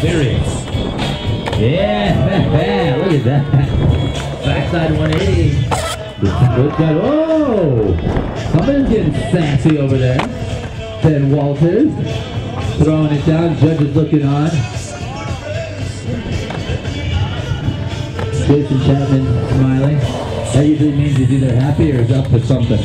Serious. Yeah, look at that. Backside 180. Oh! Somebody's getting sassy over there. Ben Walters throwing it down. Judges looking on. Jason Chapman smiling. That usually means he's either happy or he's up to something.